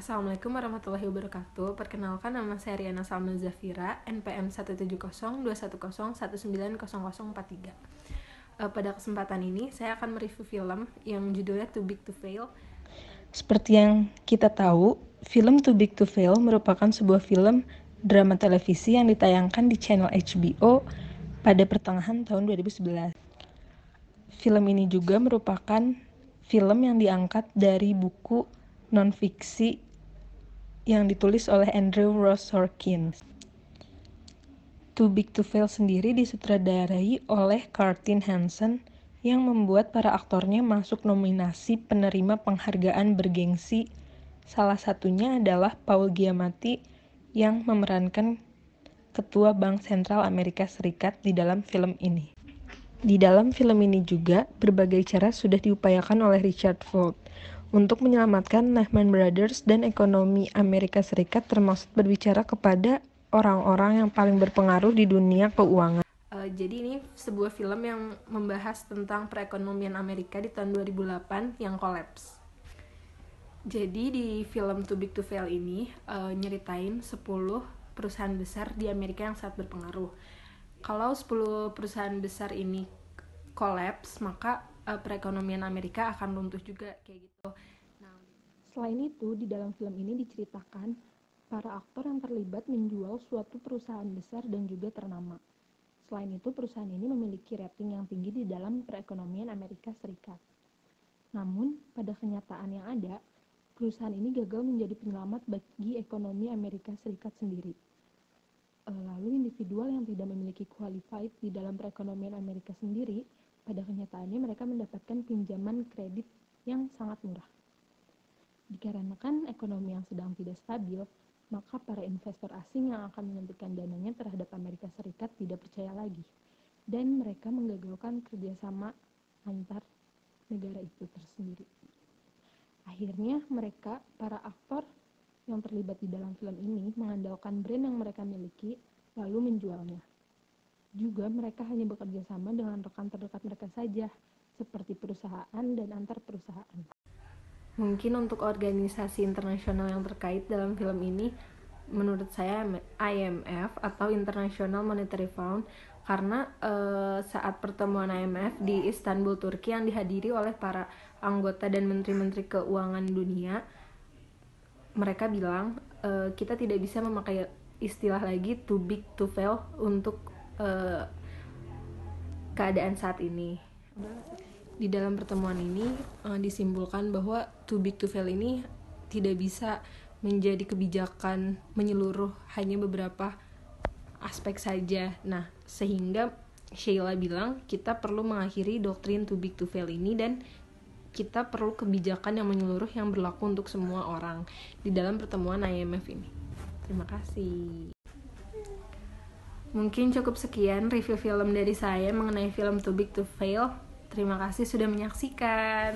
Assalamualaikum warahmatullahi wabarakatuh. Perkenalkan nama saya Riana Salma Zafira, NPM 1702191900043. Uh, pada kesempatan ini saya akan mereview film yang judulnya Too Big to Fail. Seperti yang kita tahu, film Too Big to Fail merupakan sebuah film drama televisi yang ditayangkan di channel HBO pada pertengahan tahun 2011. Film ini juga merupakan film yang diangkat dari buku non-fiksi yang ditulis oleh Andrew Ross Sorkin. Too Big to Fail sendiri disutradarai oleh Cartin Hansen yang membuat para aktornya masuk nominasi penerima penghargaan bergengsi. Salah satunya adalah Paul Giamatti yang memerankan Ketua Bank Sentral Amerika Serikat di dalam film ini. Di dalam film ini juga berbagai cara sudah diupayakan oleh Richard Ford untuk menyelamatkan Lehman Brothers dan ekonomi Amerika Serikat termasuk berbicara kepada orang-orang yang paling berpengaruh di dunia keuangan. Uh, jadi ini sebuah film yang membahas tentang perekonomian Amerika di tahun 2008 yang kolaps. Jadi di film Too Big to Fail ini uh, nyeritain 10 perusahaan besar di Amerika yang sangat berpengaruh. Kalau 10 perusahaan besar ini kolaps, maka uh, perekonomian Amerika akan runtuh juga kayak gitu. Nah, selain itu di dalam film ini diceritakan para aktor yang terlibat menjual suatu perusahaan besar dan juga ternama. Selain itu, perusahaan ini memiliki rating yang tinggi di dalam perekonomian Amerika Serikat. Namun, pada kenyataan yang ada, perusahaan ini gagal menjadi penyelamat bagi ekonomi Amerika Serikat sendiri. Eh, lalu individual yang tidak memiliki qualified di dalam perekonomian Amerika sendiri pada kenyataannya mereka mendapatkan pinjaman kredit yang sangat murah. Dikarenakan ekonomi yang sedang tidak stabil, maka para investor asing yang akan menyuntikkan dananya terhadap Amerika Serikat tidak percaya lagi, dan mereka menggagalkan kerjasama antar negara itu tersendiri. Akhirnya mereka, para aktor yang terlibat di dalam film ini, mengandalkan brand yang mereka miliki, lalu menjualnya. Juga mereka hanya bekerja sama dengan rekan terdekat mereka saja, seperti perusahaan dan antar perusahaan. Mungkin untuk organisasi internasional yang terkait dalam film ini, menurut saya IMF atau International Monetary Fund karena uh, saat pertemuan IMF di Istanbul, Turki yang dihadiri oleh para anggota dan menteri-menteri keuangan dunia, mereka bilang uh, kita tidak bisa memakai istilah lagi too big to fail untuk uh, keadaan saat ini. Di dalam pertemuan ini uh, disimpulkan bahwa too big to fail ini tidak bisa menjadi kebijakan menyeluruh hanya beberapa aspek saja. Nah, sehingga Sheila bilang kita perlu mengakhiri doktrin too big to fail ini dan kita perlu kebijakan yang menyeluruh yang berlaku untuk semua orang di dalam pertemuan IMF ini. Terima kasih. Mungkin cukup sekian review film dari saya mengenai film Too Big to Fail. Terima kasih sudah menyaksikan.